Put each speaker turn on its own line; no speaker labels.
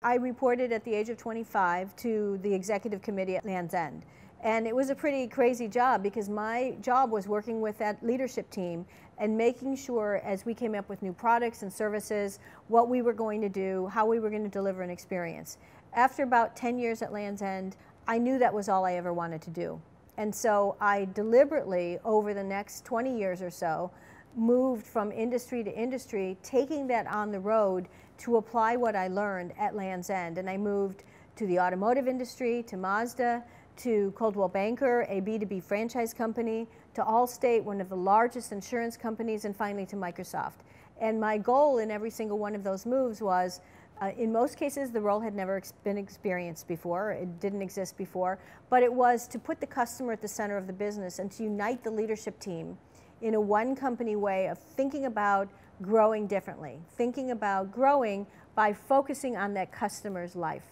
I reported at the age of 25 to the executive committee at Lands' End. And it was a pretty crazy job because my job was working with that leadership team and making sure as we came up with new products and services, what we were going to do, how we were going to deliver an experience. After about 10 years at Lands' End, I knew that was all I ever wanted to do. And so I deliberately, over the next 20 years or so, moved from industry to industry, taking that on the road to apply what I learned at Lands' End. And I moved to the automotive industry, to Mazda, to Coldwell Banker, a B2B franchise company, to Allstate, one of the largest insurance companies, and finally to Microsoft. And my goal in every single one of those moves was uh, in most cases, the role had never ex been experienced before. It didn't exist before. But it was to put the customer at the center of the business and to unite the leadership team in a one company way of thinking about growing differently, thinking about growing by focusing on that customer's life.